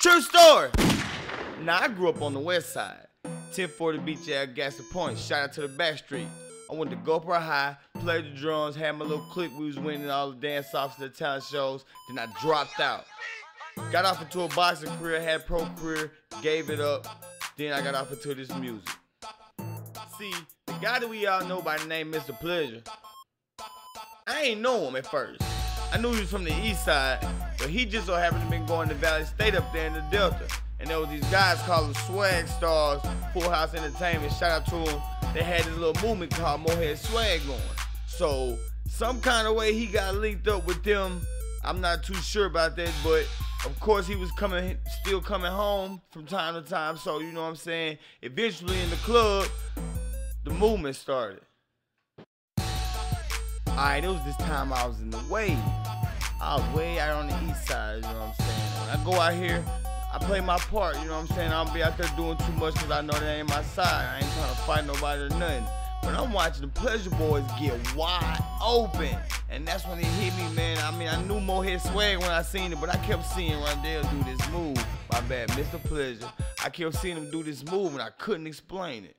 True story. Now I grew up on the west side. 1040 Beach at Gaston Point. Shout out to the back street. I went to Gulfport High, played the drums, had my little clique. We was winning all the dance offs at the talent shows. Then I dropped out. Got off into a boxing career, had a pro career, gave it up. Then I got off into this music. See, the guy that we all know by the name Mr. Pleasure, I ain't know him at first. I knew he was from the east side, but he just so happened to be going to Valley State up there in the Delta. And there was these guys called the Swag Stars, Full House Entertainment. Shout out to them. They had this little movement called Mo'head Swagg going. So some kind of way he got linked up with them. I'm not too sure about that, but of course he was coming, still coming home from time to time. So you know what I'm saying. Eventually in the club, the movement started. Alright, it was this time I was in the way. I was way out on the east side, you know what I'm saying? When I go out here, I play my part, you know what I'm saying? I don't be out there doing too much because I know that ain't my side. I ain't trying to fight nobody or nothing. But I'm watching the Pleasure Boys get wide open. And that's when it hit me, man. I mean, I knew Mo'head Swagg when I seen it, but I kept seeing Rondell do this move. My bad, Mr. Pleasure. I kept seeing him do this move and I couldn't explain it.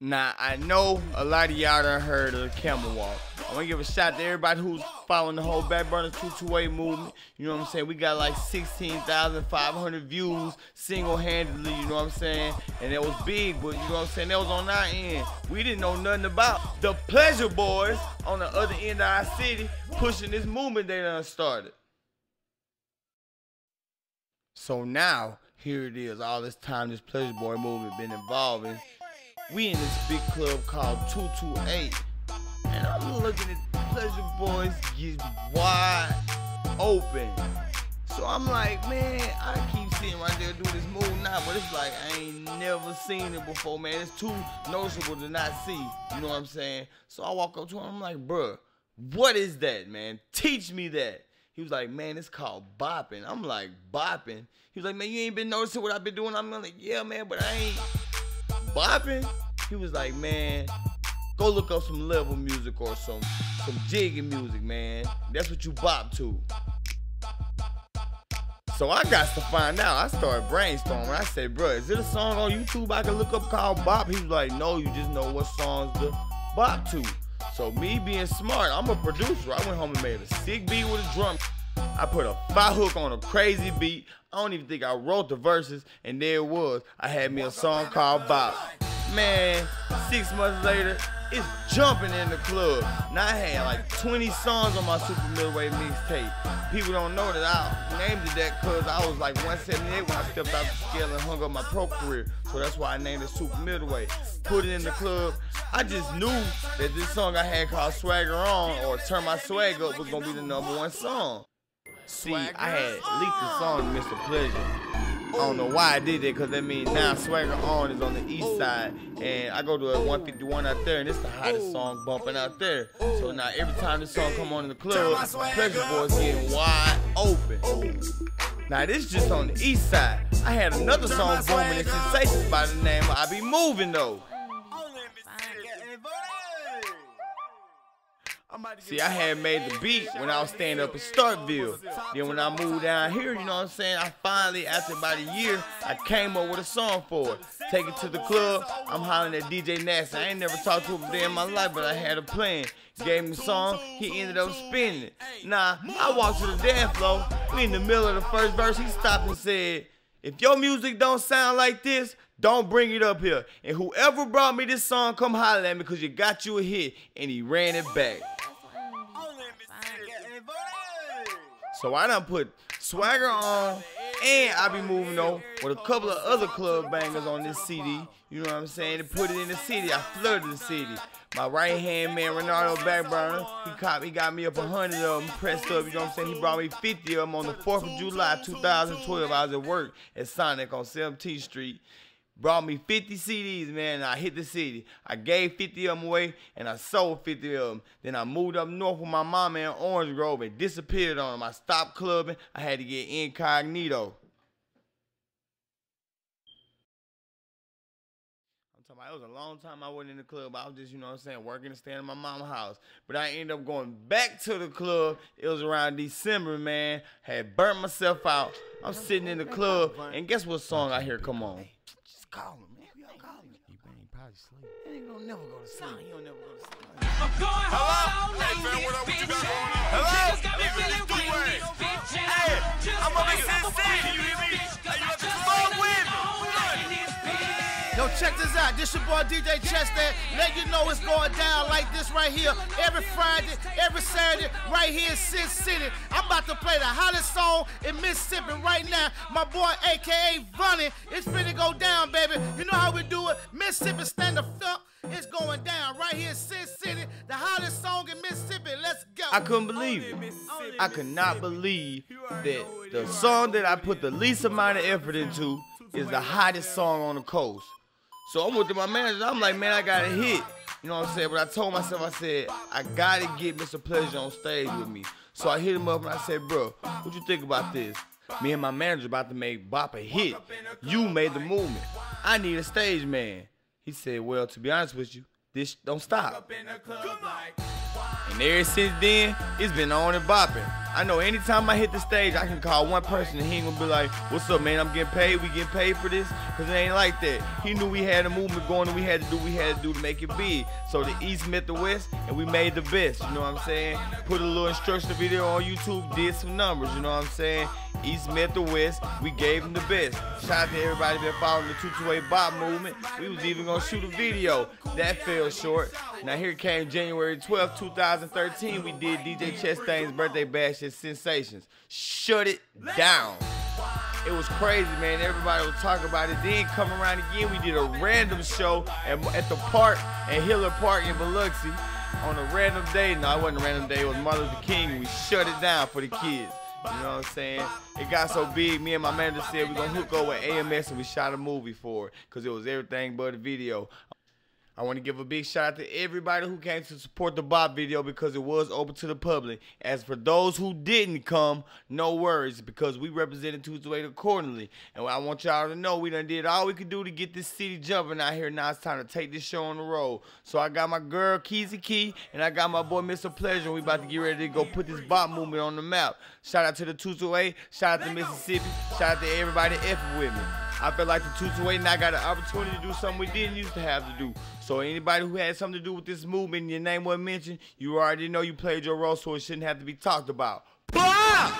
Now, I know a lot of y'all done heard of the camel walk. I want to give a shout to everybody who's following the whole Back Burner 228 movement. You know what I'm saying? We got like 16,500 views single-handedly, you know what I'm saying? And it was big, but you know what I'm saying? That was on our end. We didn't know nothing about the Pleasure Boys on the other end of our city pushing this movement they done started. So now, here it is. All this time this Pleasure Boy movement been evolving we in this big club called 228. And I'm looking at Pleasure Boys get wide open. So I'm like, man, I keep seeing right there do this move now, but it's like I ain't never seen it before, man. It's too noticeable to not see. You know what I'm saying? So I walk up to him, I'm like, bruh, what is that, man? Teach me that. He was like, man, it's called bopping. I'm like, bopping? He was like, man, you ain't been noticing what I've been doing? I'm like, yeah, man, but I ain't bopping? He was like, man, go look up some level music or some some jigging music, man. That's what you bop to. So I got to find out. I started brainstorming. I said, bro, is it a song on YouTube I can look up called Bop? He was like, no, you just know what songs to bop to. So me being smart, I'm a producer. I went home and made a sick beat with a drum. I put a fire hook on a crazy beat. I don't even think I wrote the verses, and there it was. I had me a song called Bop. Man, six months later, it's jumping in the club. Now I had like 20 songs on my super middleweight mixtape. People don't know that I named it that because I was like 178 when I stepped out the scale and hung up my pro career. So that's why I named it super middleweight. Put it in the club. I just knew that this song I had called Swagger On or Turn My Swag Up was gonna be the number one song. See, I had leaked the song Mr. Pleasure. I don't know why I did that, because that means now Swagger On is on the east side, and I go to a 151 out there, and it's the hottest song bumping out there. So now every time this song come on in the club, Pleasure Boys getting wide open. Now this just on the east side. I had another song booming in Sensations by the name of I Be Moving though. See, I had made the beat when I was staying up in Starkville. Then when I moved down here, you know what I'm saying? I finally, after about a year, I came up with a song for it. Take it to the club. I'm hollering at DJ Nasty. I ain't never talked to him a day in my life, but I had a plan. Gave him the song, he ended up spinning it. Nah, I walked to the dance floor. We in the middle of the first verse. He stopped and said, if your music don't sound like this, don't bring it up here. And whoever brought me this song, come holler at me because you got you a hit. And he ran it back. So I done put Swagger on and I be moving on with a couple of other club bangers on this CD. You know what I'm saying? To put it in the city. I flooded the city. My right hand man, Renardo Backburner, he caught he got me up a hundred of them pressed up, you know what I'm saying? He brought me 50 of them on the 4th of July 2012. I was at work at Sonic on 17th Street brought me 50 CDs, man, I hit the city. I gave 50 of them away, and I sold 50 of them. Then I moved up north with my mama in Orange Grove and disappeared on them. I stopped clubbing. I had to get incognito. I'm talking It was a long time I wasn't in the club. I was just, you know what I'm saying, working and staying in my mama's house. But I ended up going back to the club. It was around December, man. Had burnt myself out. I'm sitting in the club, and guess what song I hear come on? Just call him, man. We all call him. He, he probably sleep. He ain't gonna never go to sleep. Nah, he don't never go to sleep. I'm going Hello? home Hey, alone fam, in what up? What you got bitch. going on? Hello? Hello? Got me Hey, feeling Mr. weak in Dwayne. this bitch. And Hey, I'm up like against I'm this a thing. fucking You hear me? Check this out. This your boy DJ Chester. Let you know it's going down like this right here every Friday, every Saturday, right here in Sin City. I'm about to play the hottest song in Mississippi right now. My boy, aka Vonny, it's finna go down, baby. You know how we do it. Mississippi, stand the fuck. It's going down right here in Sin City. The hottest song in Mississippi. Let's go. I couldn't believe it. I could not believe that the song that I put the least amount of effort into is the hottest song on the coast. So I'm with my manager. I'm like, man, I got a hit. You know what I'm saying? But I told myself, I said, I gotta get Mr. Pleasure on stage with me. So I hit him up and I said, bro, what you think about this? Me and my manager about to make Bop a hit. You made the movement. I need a stage man. He said, well, to be honest with you, this don't stop. And ever since then, it's been on and bopping. I know anytime I hit the stage, I can call one person and he ain't gonna be like, What's up, man? I'm getting paid. We getting paid for this? Because it ain't like that. He knew we had a movement going and we had to do what we had to do to make it big. So the East met the West and we made the best. You know what I'm saying? Put a little instructional video on YouTube, did some numbers. You know what I'm saying? East met the West. We gave them the best. Shout out to everybody been following the 228 Bop movement. We was even gonna shoot a video. That fell short. Now here came January 12th, 2013. We did DJ Chastain's birthday bash at Sensations. Shut it down. It was crazy, man. Everybody was talking about it. Then come around again, we did a random show at, at the park at Hiller Park in Biloxi on a random day. No, it wasn't a random day. It was Martin Luther King. We shut it down for the kids. You know what I'm saying? It got so big, me and my manager said we're gonna hook up with AMS and we shot a movie for it. Cause it was everything but a video. I want to give a big shout out to everybody who came to support the Bop video because it was open to the public. As for those who didn't come, no worries because we represented 228 accordingly. And I want y'all to know we done did all we could do to get this city jumping out here. Now it's time to take this show on the road. So I got my girl Keezy Key and I got my boy Mr. Pleasure. We about to get ready to go put this Bop movement on the map. Shout out to the 228. Shout out to Mississippi. Shout out to everybody effing with me. I feel like the 228 and I got an opportunity to do something we didn't used to have to do. So anybody who had something to do with this movement and your name wasn't mentioned, you already know you played your role, so it shouldn't have to be talked about. Blah!